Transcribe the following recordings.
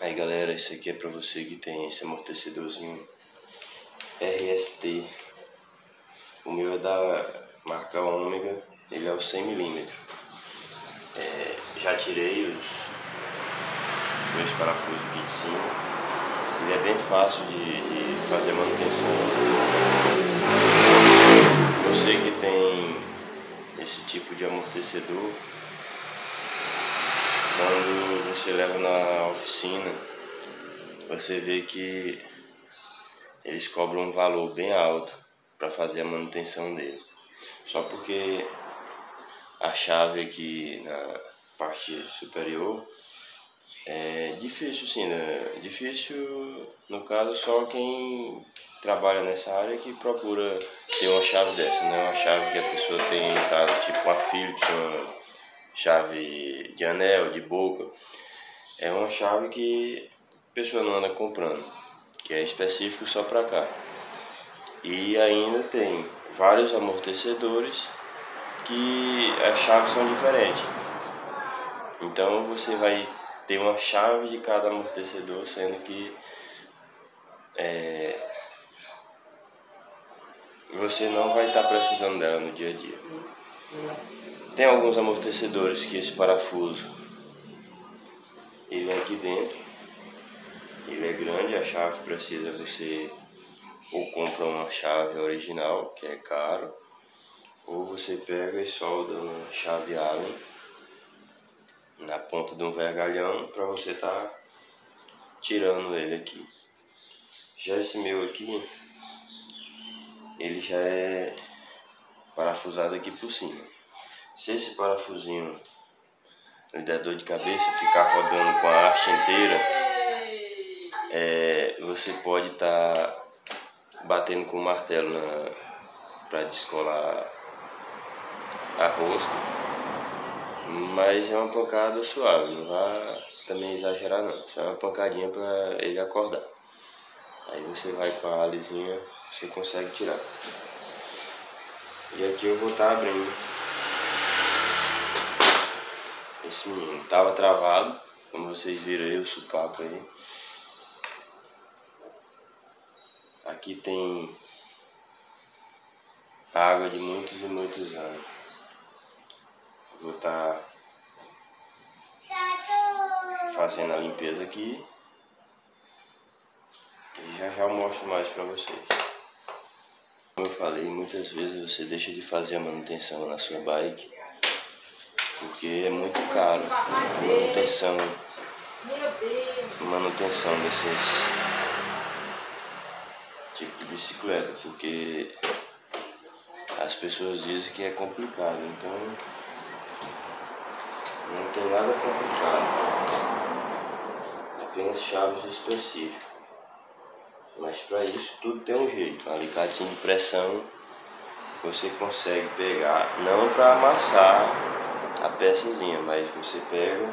Aí galera, esse aqui é pra você que tem esse amortecedorzinho RST. O meu é da marca Ômega, ele é o 100mm. É, já tirei os dois parafusos aqui de cima. Ele é bem fácil de, de fazer manutenção. Você que tem esse tipo de amortecedor, quando você leva na oficina, você vê que eles cobram um valor bem alto para fazer a manutenção dele. Só porque a chave aqui na parte superior é difícil sim, né? Difícil no caso só quem trabalha nessa área que procura ter uma chave dessa, não é uma chave que a pessoa tem em casa, tipo uma Philips, uma chave de anel, de boca. É uma chave que a pessoa não anda comprando, que é específico só para cá. E ainda tem vários amortecedores que as chaves são diferentes. Então você vai ter uma chave de cada amortecedor, sendo que é, você não vai estar precisando dela no dia a dia. Tem alguns amortecedores que esse parafuso ele é aqui dentro, ele é grande, a chave precisa você ou compra uma chave original, que é caro, ou você pega e solda uma chave Allen na ponta de um vergalhão para você estar tá tirando ele aqui. Já esse meu aqui, ele já é parafusado aqui por cima. Se esse parafusinho. Lhe der dor de cabeça, ficar rodando com a haste inteira, é, você pode estar tá batendo com o martelo para descolar a rosca, mas é uma pancada suave, não vá também exagerar não, só é uma pancadinha para ele acordar. Aí você vai com a alisinha, você consegue tirar. E aqui eu vou estar tá abrindo esse menino tava travado, como vocês viram aí o supapo aí. Aqui tem água de muitos e muitos anos. Vou estar tá fazendo a limpeza aqui e já já mostro mais para vocês. Como eu falei, muitas vezes você deixa de fazer a manutenção na sua bike porque é muito caro. A manutenção, manutenção desses tipos de bicicleta, porque as pessoas dizem que é complicado, então não tem nada complicado, apenas chaves específicas. Mas para isso tudo tem um jeito, um alicatinho de pressão você consegue pegar, não para amassar a peçazinha, mas você pega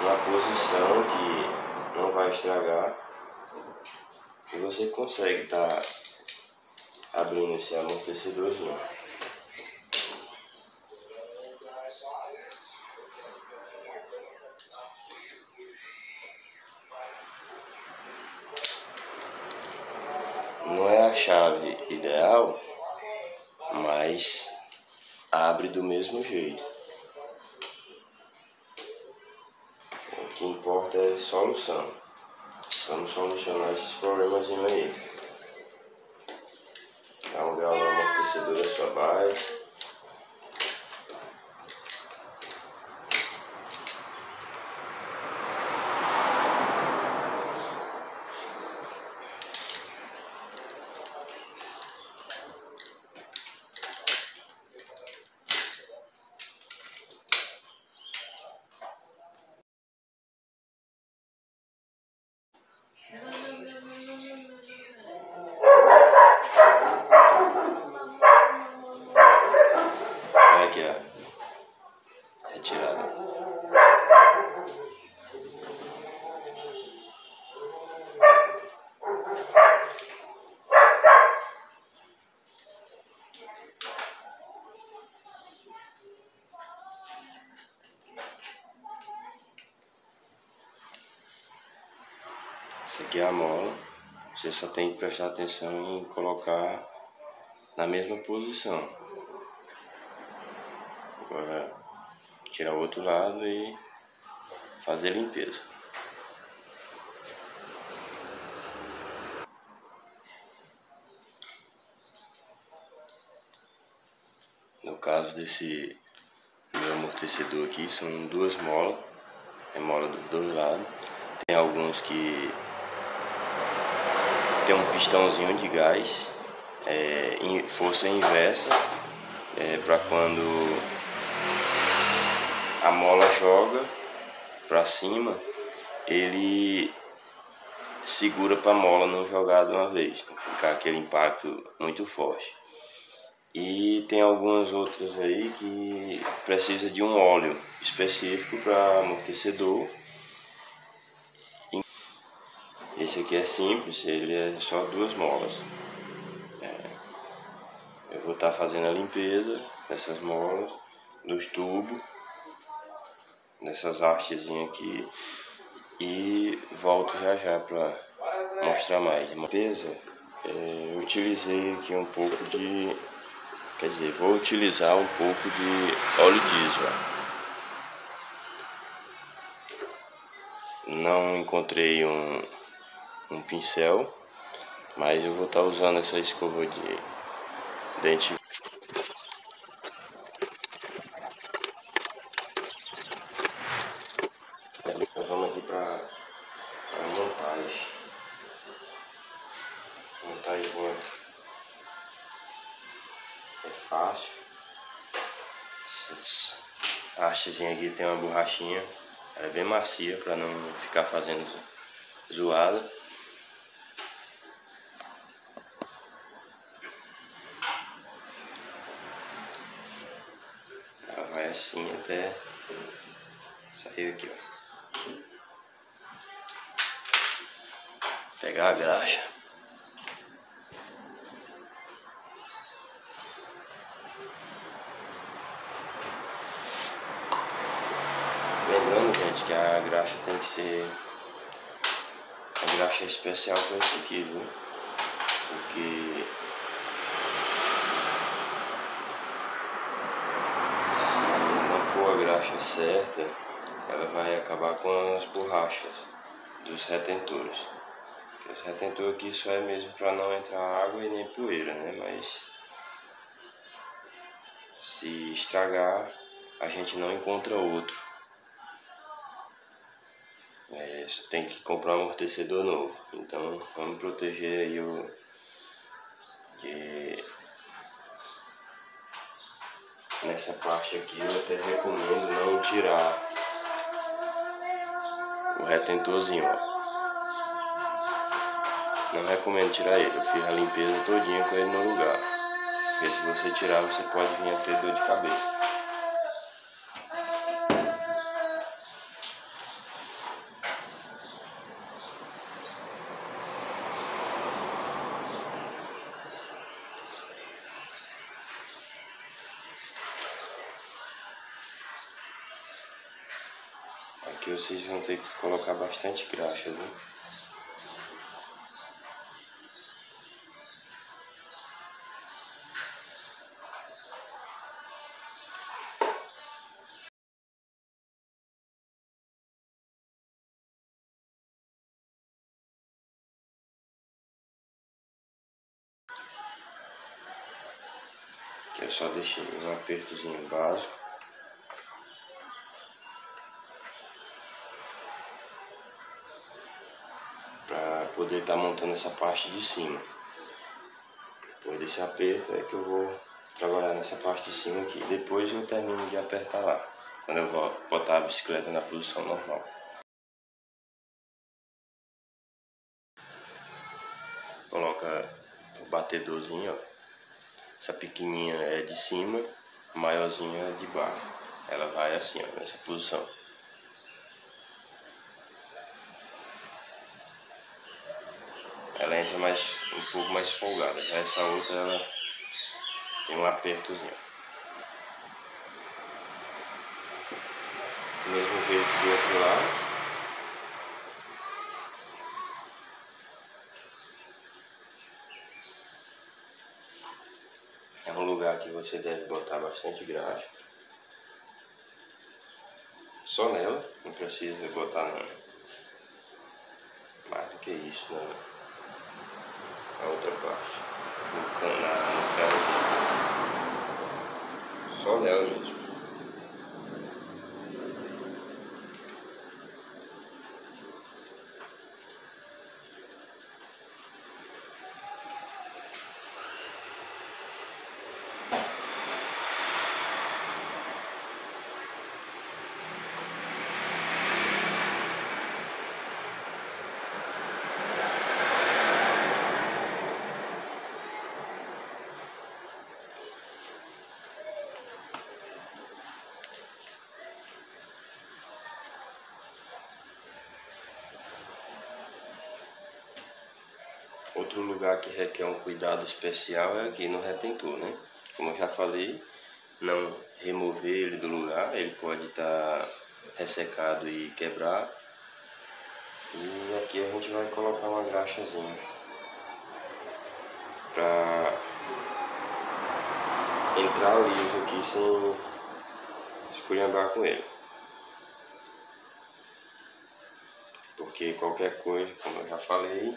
uma posição que não vai estragar e você consegue estar tá abrindo esse amortecedorzinho. Abre do mesmo jeito. O que importa é solução. Vamos solucionar esses problemas aí. Dá um grau amortecedor da sua bike. Aqui, é ó. É? Essa aqui é a mola. Você só tem que prestar atenção em colocar na mesma posição. Agora tirar o outro lado e fazer a limpeza. No caso desse meu amortecedor aqui, são duas molas, é mola dos dois lados. Tem alguns que tem um pistãozinho de gás, é, em força inversa, é, para quando a mola joga para cima, ele segura para a mola não jogar de uma vez, ficar aquele impacto muito forte. E tem algumas outras aí que precisa de um óleo específico para amortecedor. Esse aqui é simples, ele é só duas molas. É, eu vou estar tá fazendo a limpeza dessas molas, dos tubos, dessas hastezinhas aqui e volto já já para mostrar mais. Limpeza, é, eu utilizei aqui um pouco de Quer dizer, vou utilizar um pouco de óleo diesel. Não encontrei um, um pincel, mas eu vou estar tá usando essa escova de dente. Vamos aqui para a montagem. Boa fácil. A aqui tem uma borrachinha, ela é bem macia para não ficar fazendo zoada. Assim até sair aqui, ó. Pegar a graxa. Lembrando, gente, que a graxa tem que ser a graxa especial para isso aqui, viu? Porque for a graxa certa, ela vai acabar com as borrachas dos retentores. Os retentores aqui só é mesmo para não entrar água e nem poeira, né? Mas se estragar, a gente não encontra outro. É, tem que comprar um amortecedor novo. Então vamos proteger aí o. Que nessa parte aqui eu até recomendo não tirar o retentorzinho, ó. Não recomendo tirar ele, eu fiz a limpeza todinha com ele no lugar. Porque se você tirar você pode vir a ter dor de cabeça. Aqui vocês vão ter que colocar bastante graxa, viu? Aqui eu só deixei um apertozinho básico. Poder estar tá montando essa parte de cima. Depois desse aperto é que eu vou trabalhar nessa parte de cima aqui. Depois eu termino de apertar lá, quando eu vou botar a bicicleta na posição normal. Coloca o batedorzinho, ó. Essa pequenininha é de cima, a maiorzinha é de baixo. Ela vai assim, ó, nessa posição. é mais, um pouco mais folgada. Já essa outra ela tem um apertozinho. Assim, mesmo jeito do outro lado. É um lugar que você deve botar bastante graxa. Só nela, não precisa botar nada mais do que isso não na outra parte. No, cana, no. Só nela mesmo. Outro lugar que requer um cuidado especial é aqui no retentor, né? Como eu já falei, não remover ele do lugar, ele pode estar tá ressecado e quebrar. E aqui a gente vai colocar uma graxazinha para entrar liso aqui sem esculhambar com ele. Porque qualquer coisa, como eu já falei,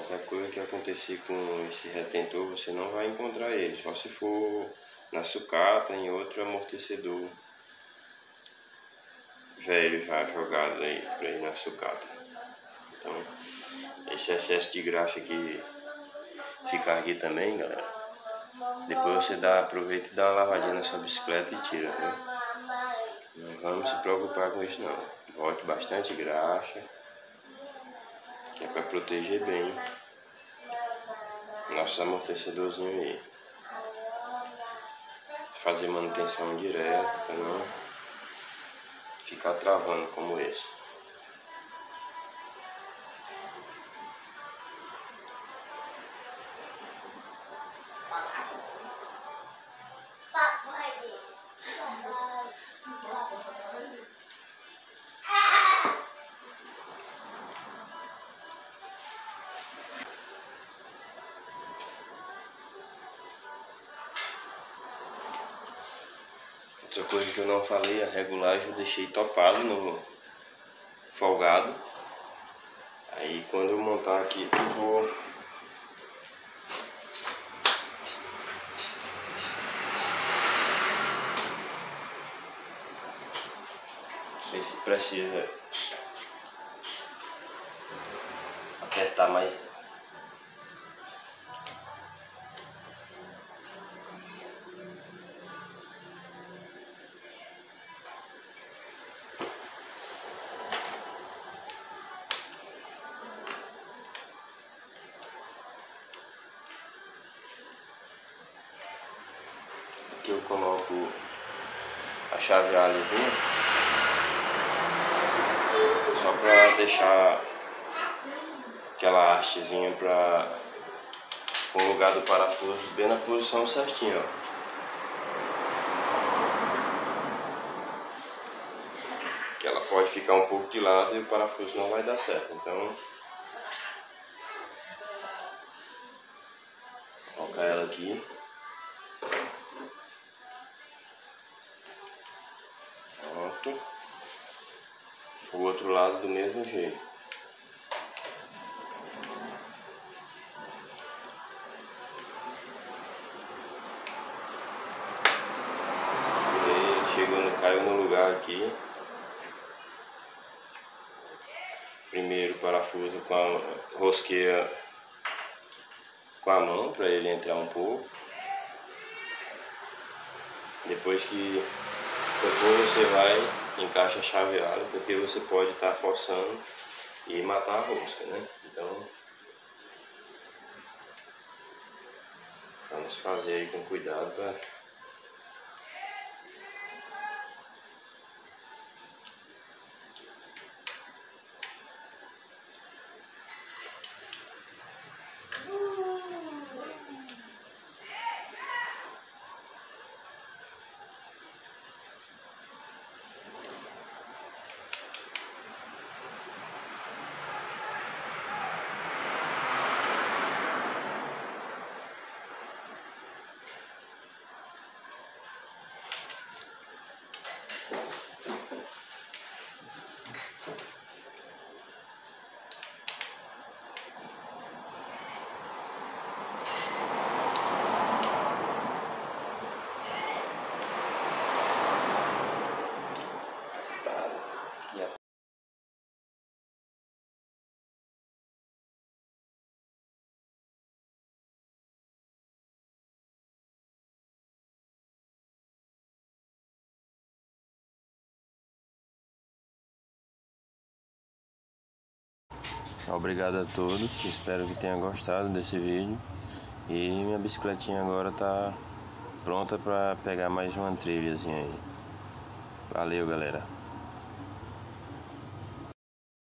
Qualquer coisa que acontecer com esse retentor, você não vai encontrar ele, só se for na sucata, em outro amortecedor velho já jogado aí para ir na sucata. Então, esse excesso de graxa que ficar aqui também, galera. Depois você dá, aproveita e dá uma lavadinha na sua bicicleta e tira? Não vamos se preocupar com isso não. Bote bastante graxa que é para proteger bem nossos amortecedorzinhos aí. Fazer manutenção direta para não ficar travando como esse. Outra coisa que eu não falei, a regulagem eu deixei topado no folgado. Aí quando eu montar aqui eu vou ver se precisa apertar mais a chave alizinha só pra deixar aquela hastezinha pra o lugar do parafuso bem na posição certinha, ó. Que ela pode ficar um pouco de lado e o parafuso não vai dar certo, então colocar ela aqui o outro lado do mesmo jeito. E chegando, caiu no lugar aqui. Primeiro parafuso com a rosqueia com a mão para ele entrar um pouco. Depois que depois você vai, encaixa a chaveada, porque você pode estar tá forçando e matar a rosca, né? Então, vamos fazer aí com cuidado para Obrigado a todos, espero que tenham gostado desse vídeo. E minha bicicletinha agora tá pronta para pegar mais uma trilhazinha aí. Valeu, galera.